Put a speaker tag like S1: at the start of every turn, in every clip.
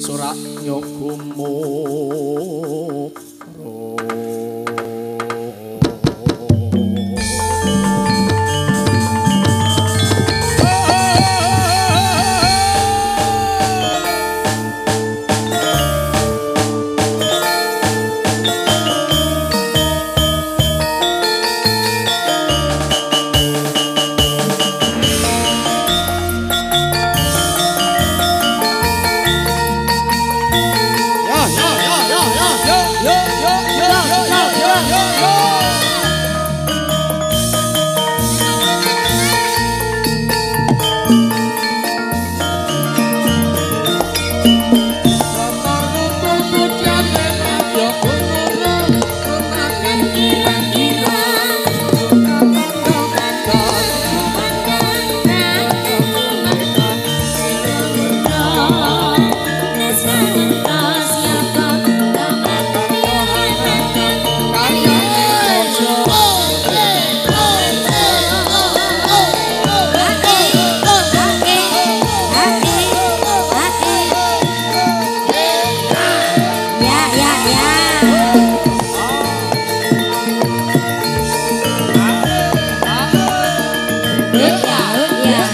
S1: sorak nyokumu Oh Bertaut ya.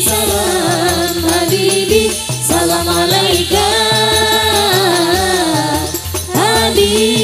S2: salam Habibi. Salam alaika.
S3: Habibi.